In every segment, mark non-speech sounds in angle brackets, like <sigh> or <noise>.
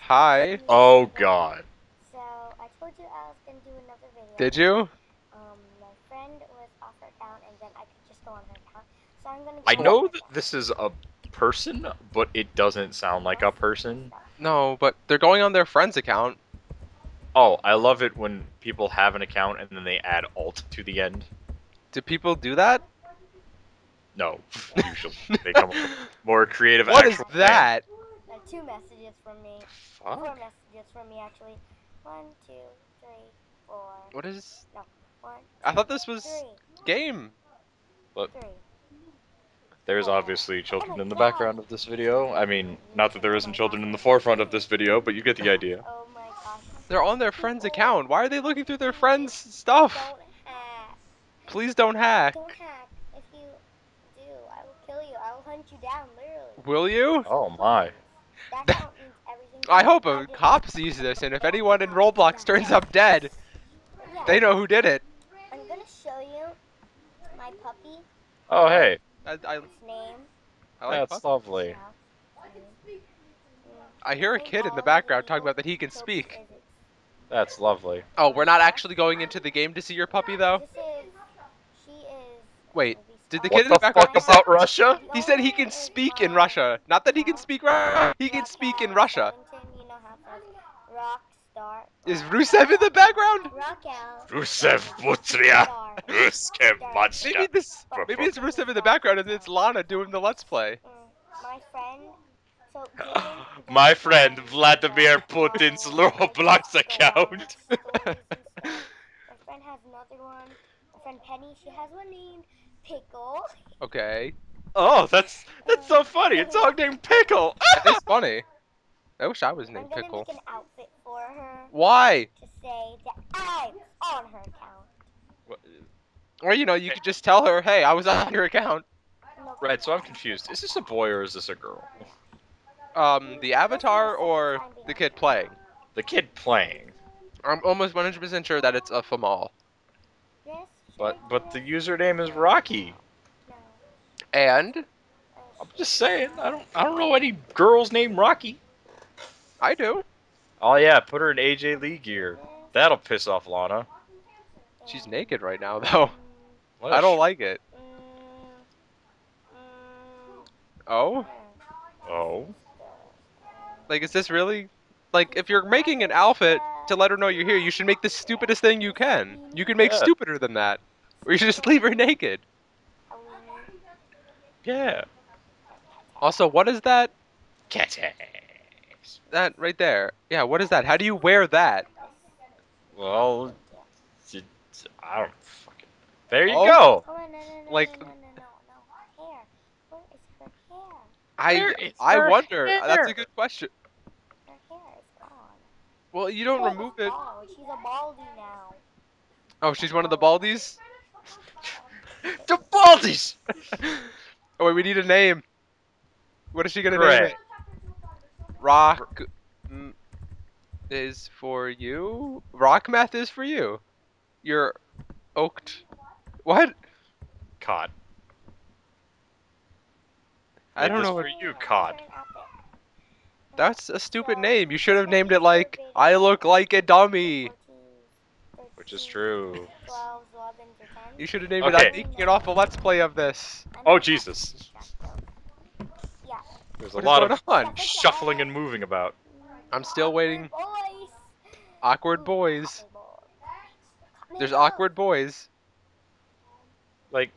Hi. Oh god. So I told you I was gonna do another video. Did you? Um, my friend was off her account, and then I could just go on her account. So I'm gonna. I know on that this is a person, but it doesn't sound like a person. No, but they're going on their friend's account. Oh, I love it when people have an account and then they add alt to the end. Do people do that? No, <laughs> usually they come up with more creative. What is actual that? Two messages from me. plan. Four messages from me actually. One, two, three, four. What is? No. One. I thought this was Three. game. Three. There's obviously oh children in the background of this video. I mean, not that there isn't oh children in the forefront of this video, but you get the idea. Oh my gosh. They're on their friend's account. Why are they looking through their friend's stuff? Don't hack. Please don't hack. Don't hack. If you do, I will kill you. I will hunt you down, literally. Will you? Oh my. <laughs> I hope a did- cop sees this, and if anyone in Roblox turns up dead, they know who did it. I'm gonna show you my puppy. Oh hey, I, I, Its name. I like. that's pup- lovely. I hear a kid in the background talking about that he can speak. That's lovely. Oh, we're not actually going into the game to see your puppy though. This is. She is. Wait, did the What kid in the the background fuck he said- about Russia? He said he can speak in Russia. Not that he can speak Russian. He can speak in Russia. You know how it says rock star. Is Rusev in the background? Rock out. Rusev Putria. Star. Rusev Maybe this. Maybe it's Rusev in the background and it's Lana doing the Let's Play. <gasps> My friend. So. My friend friend Vladimir Putin's Roblox account. stories and stuff. My friend has another one. My friend Penny, she has one named Pickle. Okay, Oh, that's that's so funny. It's all named Pickle. <laughs> that is funny. I wish I was I'm named gonna Pickle. make an outfit for her Why? to say that I'm on her account. What? Or you know, you could just tell her, "Hey, I was on your account." Right, so I'm confused. Is this a boy or is this a girl? Um, the avatar or the kid playing? The kid playing, I'm almost 100% sure that it's a female. But but the username is Rocky. And I'm just saying. I don't I don't know any girls named Rocky. I do. Oh yeah, put her in AJ Lee gear. That'll piss off Lana. She's naked right now, <laughs> though. What I don't like it. Oh, Oh. like is this really? Like, if you're making an outfit to let her know you're here, you should make the stupidest thing you can. You can make Yeah. stupider than that, or you should just leave her naked. Yeah. Also, what is that? Cat ass. That right there. Yeah, what is that? How do you wear that? Well, it, I don't fucking. There you Oh. go. Oh, no, no, no, Like- no, no, no, no, hair. Where is her hair? I I her wonder. That's a good question. Her hair is gone. Well, you don't remove it. Oh, she's a baldy now. Oh, she's one of the baldies. <laughs> The Baldies. <laughs> oh wait, we need a name. What is she gonna name it? Rock is for you. Rock math is for you. You're oaked. What? Cod. I don't this know. For What, you, Cod. Different outfit. that's a stupid name. You should have named it like I look like a dummy. Which is true. 12, 11, to 10. You should have named it. I'm Okay. taking it off a let's play of this. Oh, Jesus. There's a What is lot of on? shuffling and moving about. I'm still waiting. Awkward boys. There's awkward boys. Like,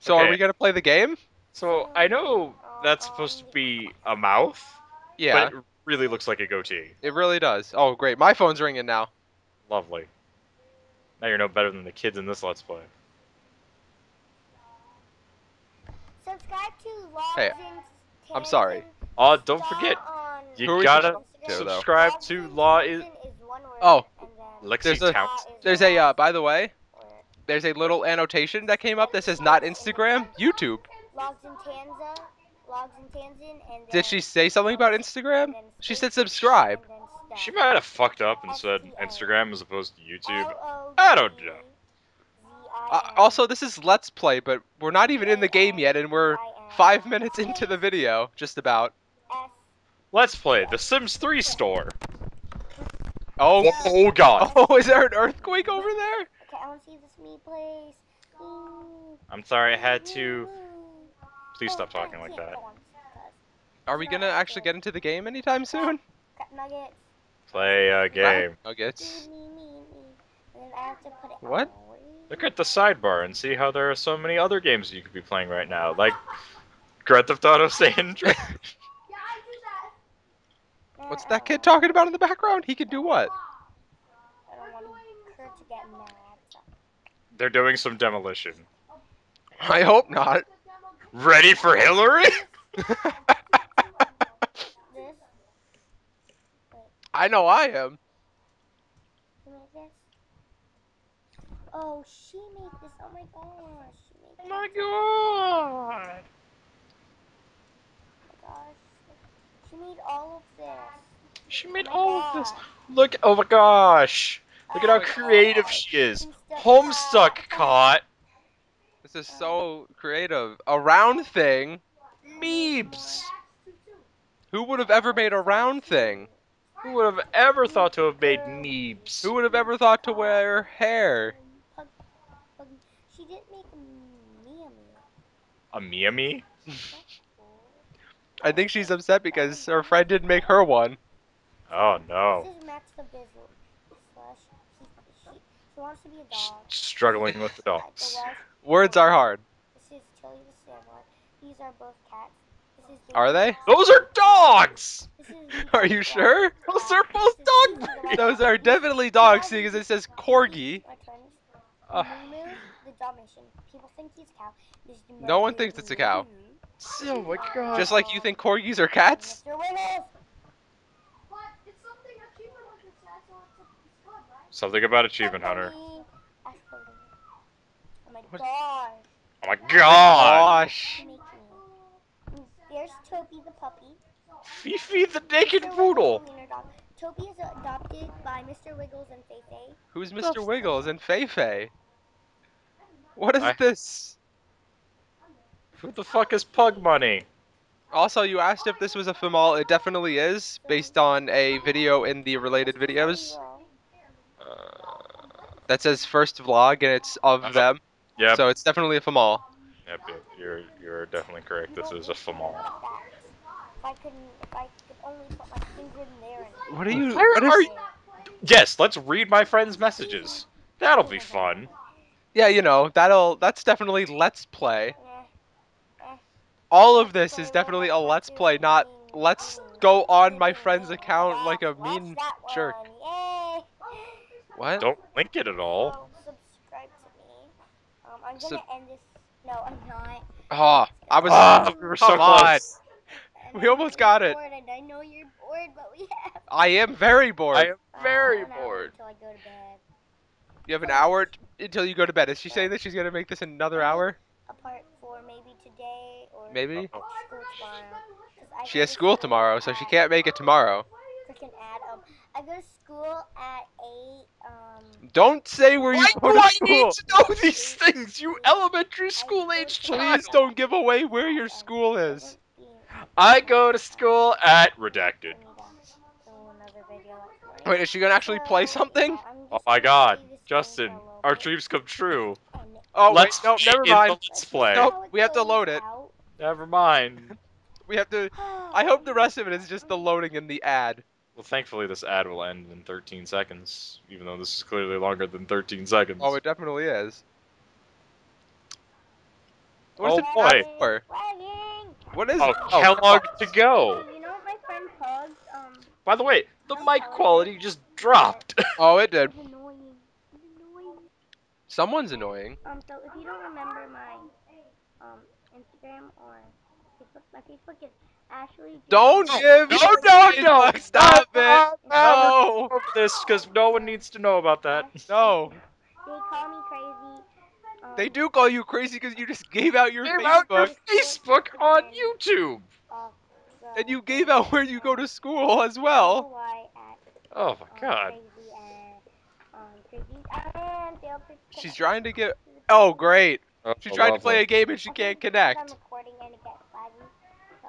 So are we gonna play the game? so I know that's supposed to be a mouth, Yeah, but it really looks like a goatee. it really does. Oh, great. My phone's ringing now. Lovely. Now you're no better than the kids in this Let's Play. Subscribe to Logs Hey, and I'm sorry. Tangent Oh, don't forget, you Who gotta subscribed to, subscribe Logs to Law is. Is one word, Oh. and then There's a- Counts. Law is There's a uh, by the way, there's a little annotation that came up that says not Instagram, YouTube. Logs and Tanza, and Tanzan, and Did she say something about Instagram? She said subscribe. and then step. She might have fucked up and said Instagram as opposed to YouTube. I don't know. Uh, also, this is Let's Play, but we're not even in the game yet, and we're five minutes into the video, just about. Let's play The Sims 3 store. Oh, Oh god. <laughs> oh, is there an earthquake over there? Okay, I want to see this me place. I'm sorry, I had to. Ooh. Please stop talking like that. go on because Are we gonna actually get into the game anytime soon? Play a game. Nuggets. Me, me, me, me. And then I have to put it What? Look at the sidebar and see how there are so many other games you could be playing right now, like Grand Theft Auto San <laughs> Andreas. What's that kid talking about in the background? He can do what? I don't want her to get mad. They're doing some demolition. I hope not. Ready for Hillary? I know I am. who made this? Oh, she made this. Oh my gosh. She made Oh this. my god. Oh my gosh. She made all of this. She made Oh my all of this. Look, oh my gosh. Look at Oh how creative gosh. she is. Homestuck Homestuck caught. This is so creative. A round thing? Meeps! Who would have ever made a round thing? Who would have ever thought to have made meeps? Who would have ever thought to wear hair? Pug, pug. She didn't make a Mia A Miami? I think she's upset because her friend didn't make her one. Oh no. Wants to be a S- dog. struggling with <laughs> the dogs. Welsh- Words are hard. This is Tilly the Sandlot. These are both cats. Are they? Those are dogs! <laughs> Are you sure? <laughs> Those are both dog breeds! Those are definitely dogs, seeing as it says corgi. Uh, Moo the Dalmatian. People think he's a cow. This is No one thinks it's a cow. Oh my god. Just like you think corgis are cats? Mr. Wiggles. Something about Achievement Hunter. Oh my What? gosh. Oh my! Gosh. Make me. There's Topi the puppy. Fifi the naked Mr. poodle! Wiggles, the wiener dog. Topi is adopted by Mr. Wiggles and Fei Fei. Who's Mr. Wiggles and Fei Fei? What is I- this? Who the fuck is Pug Money? Also, you asked if this was a FMAL. It definitely is, based on a video in the related videos that says first vlog and it's of Uh-huh. them. yep, So it's definitely a FMAL. yep, yep, you're, you're definitely correct. This is a FMAL. If I could, if I could only put my finger in there and. What are you? Where what is- are you- <laughs> Yes, let's read my friend's messages. That'll be fun. Yeah, you know that'll. That's definitely let's play. Eh, All of this is definitely a let's play, not let's go on my friend's account like a mean jerk. One, What? Don't link it at all. So subscribe to me. Um, I'm gonna Sub- end this. No, I'm not. Oh, I was. Ah, we were so come close. We I'm almost getting got it. bored, and I know you're bored, but we have. <laughs> I am very bored. I am very an bored. Until I go to bed. You have an hour t- until you go to bed. Is she saying that she's gonna make this another hour? A part for maybe today or Maybe. Oh, school tomorrow. 'Cause I She has school tomorrow, so she can't make it tomorrow. Freaking ad. Um, I go to school at eight. Um. Don't say where you Why go do to I need to know these things, you elementary school age child? Please don't give away where your school is. I go to school at Redacted. Wait, is she gonna actually play something? Oh my god, Justin, our dreams come true. Oh Let's wait, no, never mind. Let's play. Nope, we have to load it. Never mind. <laughs> We have to. I hope the rest of it is just the loading in the ad. Well, thankfully, this ad will end in 13 seconds, even though this is clearly longer than 13 seconds. Oh, it definitely is. What's Oh, it boy. for? What is? Oh, Kellogg to go. You know what my friend Pugs, um, By the way, the mic quality just dropped. <laughs> Oh, it did. annoying. Annoying. Someone's annoying. Um, so if you don't remember my, um, Instagram or Facebook, my Facebook is Ashley. Don't No, give. no, your no, Facebook. no. Stop No, it. No. This, because no one needs to know about that. No. They call me crazy. Um, They do call you crazy because you just gave out your Gave out your Facebook. Facebook on YouTube. off the- And you gave out where you go to school as well. At, Oh um, my god. Crazy um, crazy and they'll pick- She's trying to get. Oh, great. She Oh, tried to play a game and she can't because connect. I'm recording and it gets laggy, so.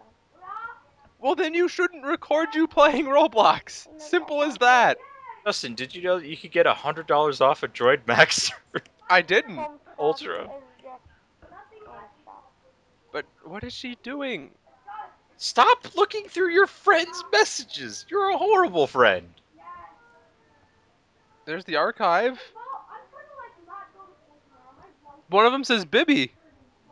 Well, then you shouldn't record you playing Roblox. Simple as that. Justin, did you know that you could get hundred dollars off a Droid Maxx? I didn't. Ultra. stuff is just- stop. But what is she doing? Stop looking through your friends' messages. You're a horrible friend. There's the archive. One of them says Bibby.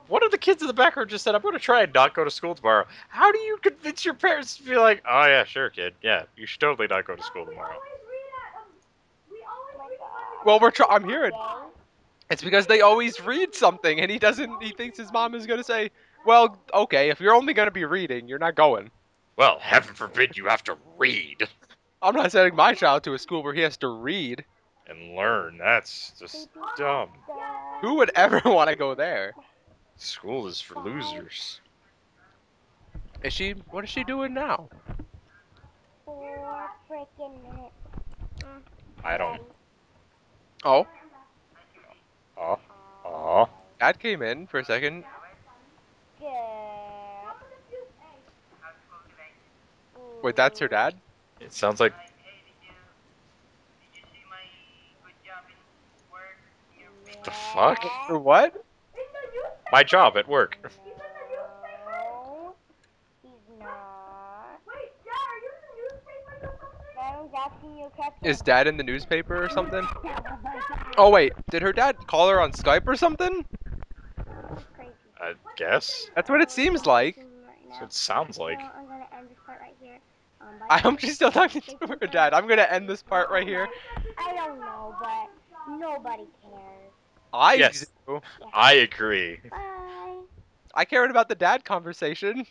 One of the kids in the background just said, "I'm going to try and not go to school tomorrow." How do you convince your parents to be like, "Oh yeah, sure, kid. Yeah, you should totally not go to school tomorrow." Well, we're. Try- I'm hearing. It's because they always read something, and he doesn't. He thinks his mom is gonna say, "Well, okay, if you're only gonna be reading, you're not going." Well, heaven forbid you have to read I'm not sending my child to a school where he has to read. and learn. That's just dumb. Who would ever <laughs> want to go there? School is for losers. Is she? What is she doing now? Four freaking minutes. I don't. Oh, Oh, oh. Dad came in for a second. Good. Wait, that's her dad. It sounds like What the fuck? For what? My job at work. No, he's not. Madam's asking you a question. Is Dad in the newspaper or something? <laughs> Oh wait, did her dad call her on Skype or something? I guess. That's what it seems like. That's what it sounds like. I'm gonna end this part right here. Um. I hope she's still talking to her dad. I'm gonna end this part right here. I don't know, but nobody cares. I Yes. do. I agree. Bye. I cared about the dad conversation.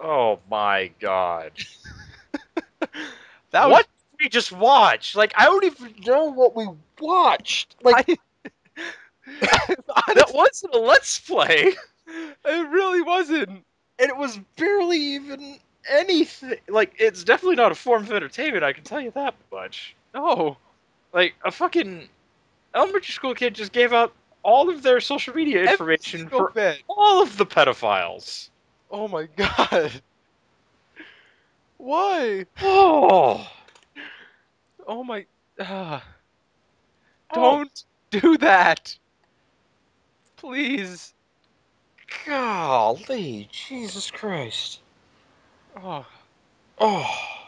Oh my god. <laughs> That what did we just watch? Like I don't even know what we watched. Like was. <laughs> that wasn't a let's play, it really wasn't. and it was barely even anything. Like it's definitely not a form of entertainment. I can tell you that much. No. Like a fucking elementary school kid just gave out all of their social media information for bit. all of the pedophiles. Oh my god. Why? Oh, Oh my. ah. Oh. Don't do that. Please. golly, Jesus Christ. Oh. Oh.